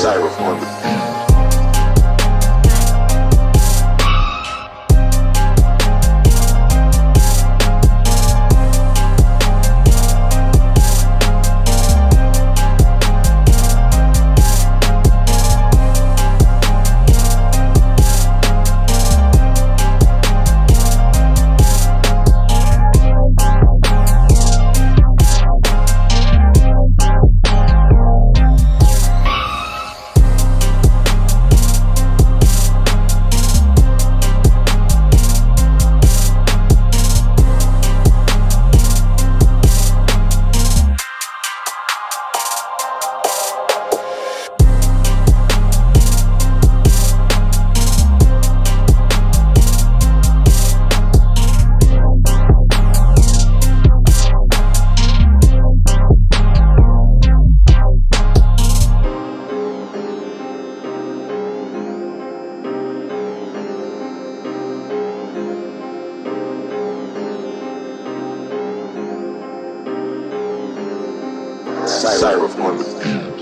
Styrofoam. necessary reform.